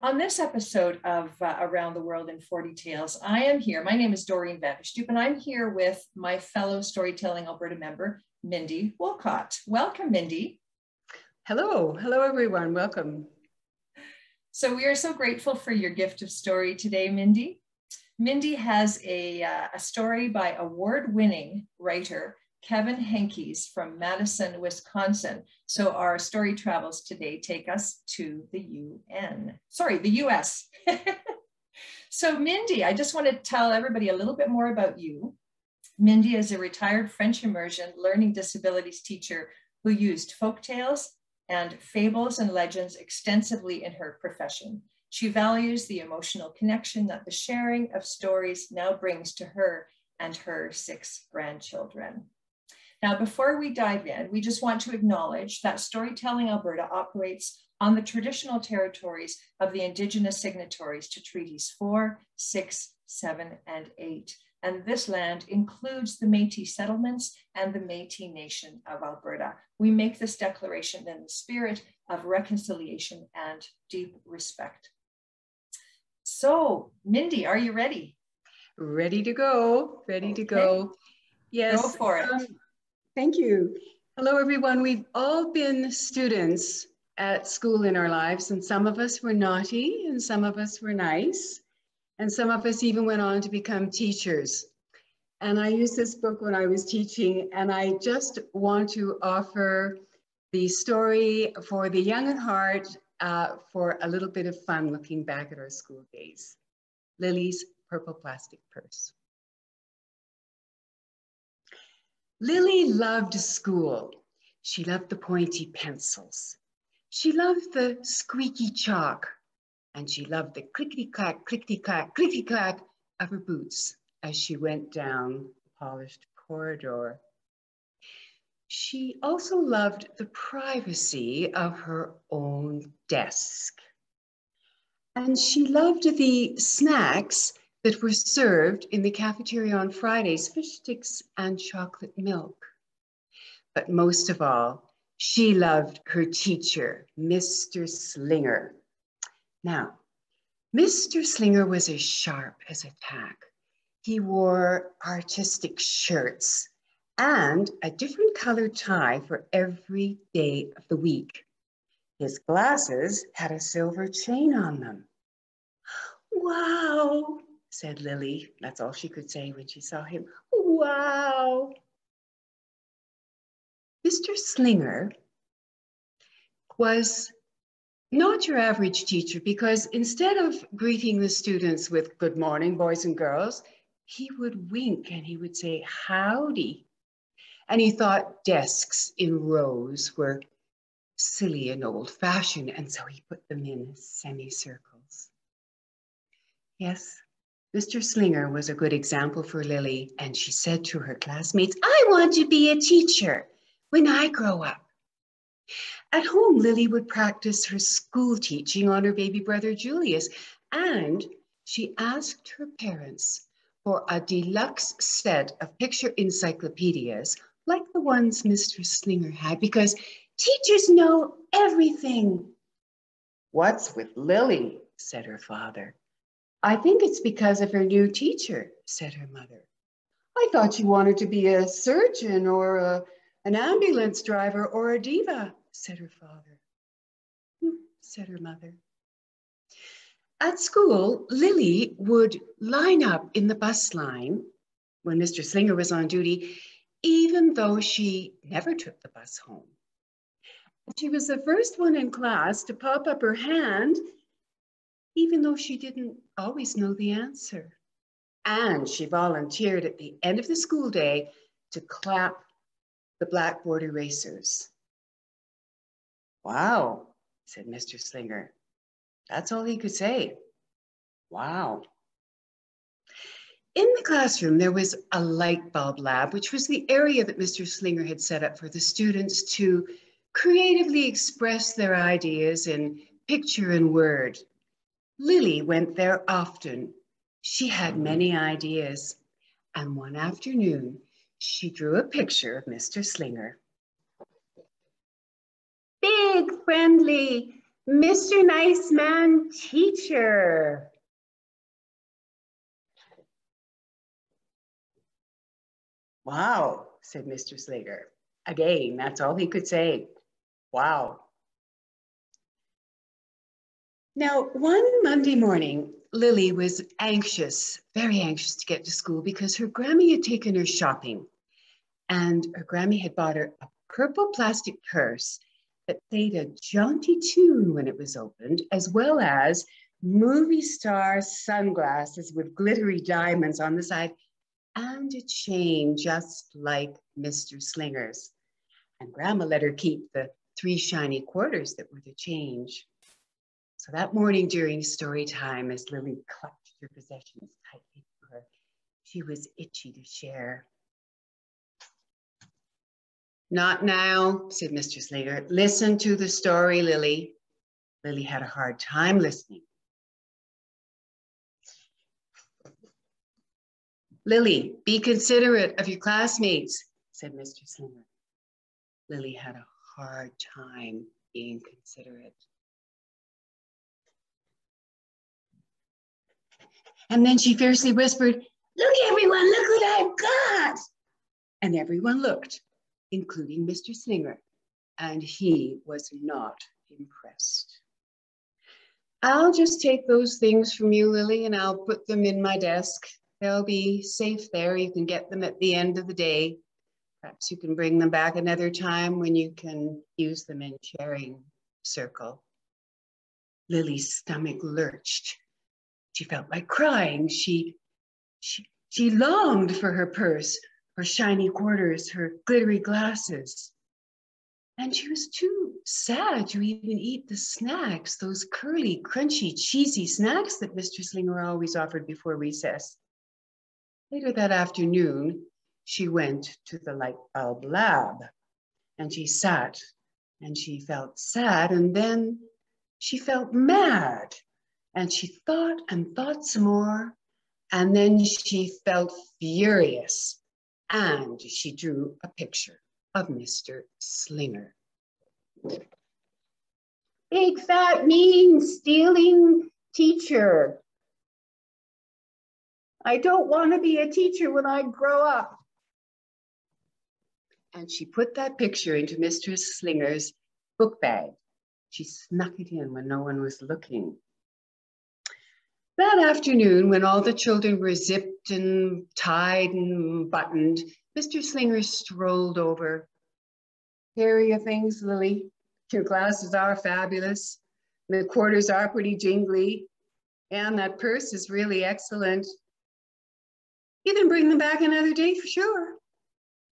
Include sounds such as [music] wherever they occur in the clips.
On this episode of uh, Around the World in 40 Tales, I am here. My name is Doreen Vanderstoep, and I'm here with my fellow Storytelling Alberta member, Mindy Woolcott. Welcome, Mindy. Hello. Hello, everyone. Welcome. So, we are so grateful for your gift of story today, Mindy. Mindy has a, uh, a story by award winning writer Kevin Henkes from Madison, Wisconsin. So our story travels today take us to the UN, sorry, the US. [laughs] so Mindy, I just want to tell everybody a little bit more about you. Mindy is a retired French immersion learning disabilities teacher who used folk tales and fables and legends extensively in her profession. She values the emotional connection that the sharing of stories now brings to her and her six grandchildren. Now, before we dive in, we just want to acknowledge that Storytelling Alberta operates on the traditional territories of the Indigenous signatories to Treaties 4, 6, 7, and 8. And this land includes the Métis settlements and the Métis Nation of Alberta. We make this declaration in the spirit of reconciliation and deep respect. So, Mindy, are you ready? Ready to go. Ready okay. to go. Yes. Go for it. Um, Thank you. Hello, everyone. We've all been students at school in our lives, and some of us were naughty, and some of us were nice, and some of us even went on to become teachers. And I used this book when I was teaching, and I just want to offer the story for the young at heart uh, for a little bit of fun looking back at our school days. Lily's Purple Plastic Purse. Lily loved school. She loved the pointy pencils. She loved the squeaky chalk. And she loved the clickety-clack, clickety-clack, clickety-clack of her boots as she went down the polished corridor. She also loved the privacy of her own desk. And she loved the snacks that were served in the cafeteria on Fridays, fish sticks and chocolate milk. But most of all, she loved her teacher, Mr. Slinger. Now, Mr. Slinger was as sharp as a tack. He wore artistic shirts and a different colored tie for every day of the week. His glasses had a silver chain on them. Wow, said Lily. That's all she could say when she saw him. Wow. Mr. Slinger was not your average teacher because instead of greeting the students with good morning, boys and girls, he would wink and he would say, howdy. And he thought desks in rows were silly and old fashioned. And so he put them in semicircles. Yes, Mr. Slinger was a good example for Lily, and she said to her classmates, I want to be a teacher when I grow up. At home, Lily would practice her school teaching on her baby brother Julius, and she asked her parents for a deluxe set of picture encyclopedias like the ones Mr. Slinger had, because teachers know everything. What's with Lily? said her father. I think it's because of her new teacher, said her mother. I thought you wanted to be a surgeon or a, an ambulance driver or a diva, said her father. Hmm, said her mother. At school, Lily would line up in the bus line when Mr. Slinger was on duty, even though she never took the bus home. She was the first one in class to pop up her hand even though she didn't always know the answer. And she volunteered at the end of the school day to clap the blackboard erasers. Wow, said Mr. Slinger. That's all he could say. Wow. In the classroom, there was a light bulb lab, which was the area that Mr. Slinger had set up for the students to creatively express their ideas in picture and word. Lily went there often. She had many ideas, and one afternoon she drew a picture of Mr. Slinger. Big, friendly, Mr. Nice Man Teacher. Wow, said Mr. Slater. Again, that's all he could say. Wow. Now, one Monday morning, Lily was anxious, very anxious to get to school because her Grammy had taken her shopping. And her Grammy had bought her a purple plastic purse that played a jaunty tune when it was opened, as well as movie star sunglasses with glittery diamonds on the side and a chain just like Mr. Slinger's. And Grandma let her keep the three shiny quarters that were the change. So that morning during story time, as Lily clutched her possessions tightly to her, she was itchy to share. Not now, said Mr. Slater. Listen to the story, Lily. Lily had a hard time listening. Lily, be considerate of your classmates, said Mr. Slinger. Lily had a hard time being considerate. And then she fiercely whispered, Look, everyone, look what I've got. And everyone looked, including Mr. Slinger, and he was not impressed. I'll just take those things from you, Lily, and I'll put them in my desk. They'll be safe there. You can get them at the end of the day. Perhaps you can bring them back another time when you can use them in sharing circle. Lily's stomach lurched. She felt like crying. She, she, she longed for her purse, her shiny quarters, her glittery glasses. And she was too sad to even eat the snacks, those curly, crunchy, cheesy snacks that Mr. Slinger always offered before recess. Later that afternoon, she went to the light bulb lab and she sat and she felt sad and then she felt mad and she thought and thought some more and then she felt furious and she drew a picture of Mr. Slinger. Big fat mean stealing teacher. I don't want to be a teacher when I grow up. And she put that picture into Mr. Slinger's book bag. She snuck it in when no one was looking. That afternoon, when all the children were zipped and tied and buttoned, Mr. Slinger strolled over. Here are your things, Lily. Your glasses are fabulous. The quarters are pretty jingly. And that purse is really excellent. You can bring them back another day for sure.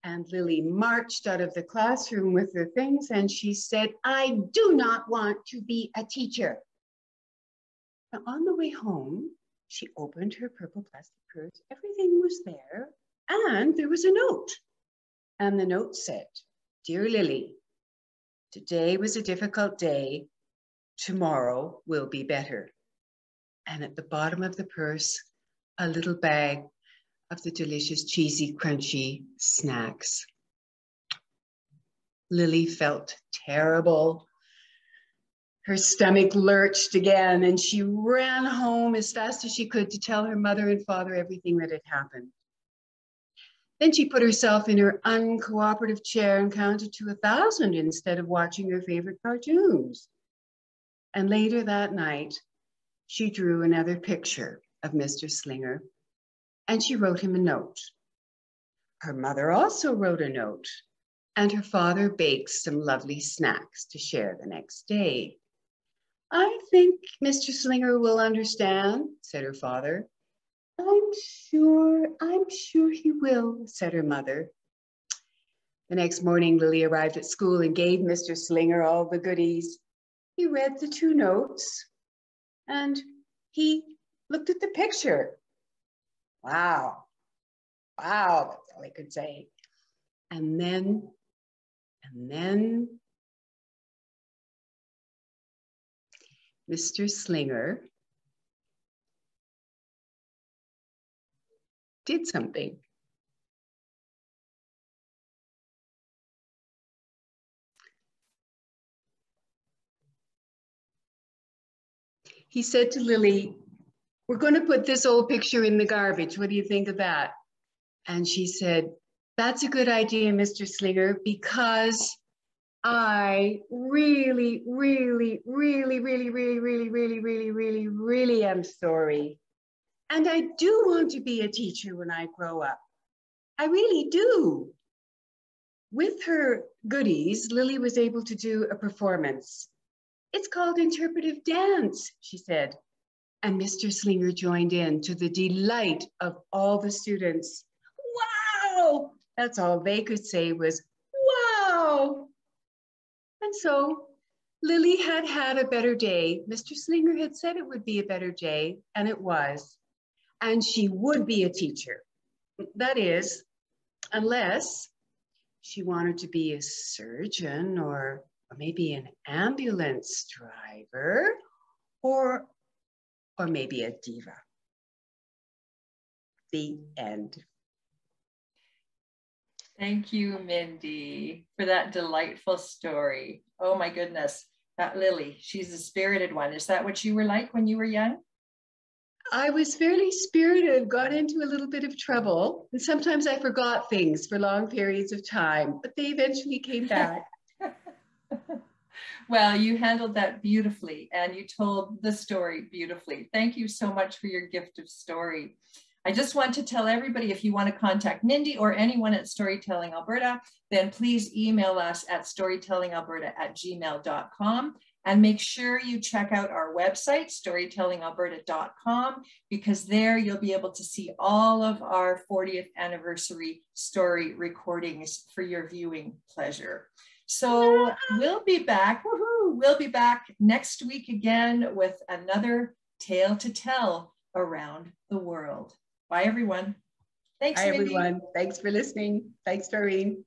And Lily marched out of the classroom with her things and she said, I do not want to be a teacher. Now, on the way home, she opened her purple plastic purse. Everything was there, and there was a note. And the note said, Dear Lily, today was a difficult day. Tomorrow will be better. And at the bottom of the purse, a little bag of the delicious, cheesy, crunchy snacks. Lily felt terrible. Her stomach lurched again, and she ran home as fast as she could to tell her mother and father everything that had happened. Then she put herself in her uncooperative chair and counted to a thousand instead of watching her favorite cartoons. And later that night, she drew another picture of Mr. Slinger and she wrote him a note. Her mother also wrote a note, and her father baked some lovely snacks to share the next day. I think Mr. Slinger will understand, said her father. I'm sure, I'm sure he will, said her mother. The next morning, Lily arrived at school and gave Mr. Slinger all the goodies. He read the two notes and he looked at the picture Wow. Wow, that's all he could say. And then, and then Mr. Slinger did something. he said to Lily, We're going to put this old picture in the garbage. What do you think of that? And she said, That's a good idea, Mr. Slinger, because I really, really, really, really, really, really, really, really, really, really am sorry. And I do want to be a teacher when I grow up. I really do. With her goodies, Lily was able to do a performance. It's called interpretive dance, she said. And Mr. Slinger joined in to the delight of all the students. Wow! That's all they could say was, so Lily had had a better day. Mr. Slinger had said it would be a better day, and it was. And she would be a teacher. That is, unless she wanted to be a surgeon or, or maybe an ambulance driver or, or maybe a diva. The end. Thank you, Mindy, for that delightful story. Oh my goodness, that Lily, she's a spirited one. Is that what you were like when you were young? I was fairly spirited, got into a little bit of trouble, and sometimes I forgot things for long periods of time, but they eventually came [laughs] back. well, you handled that beautifully and you told the story beautifully. Thank you so much for your gift of story. I just want to tell everybody if you want to contact Mindy or anyone at Storytelling Alberta, then please email us at storytellingalberta at gmail.com. And make sure you check out our website, storytellingalberta.com, because there you'll be able to see all of our 40th anniversary story recordings for your viewing pleasure. So we'll be back, we'll be back next week again with another tale to tell around the world. Bye, everyone. Thanks, Hi, everyone. Thanks for listening. Thanks, Doreen.